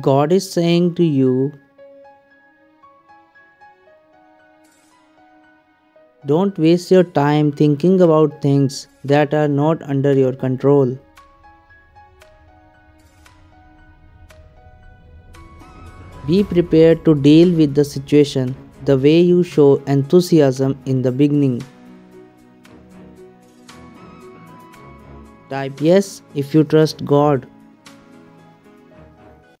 God is saying to you, Don't waste your time thinking about things that are not under your control. Be prepared to deal with the situation the way you show enthusiasm in the beginning. Type yes if you trust God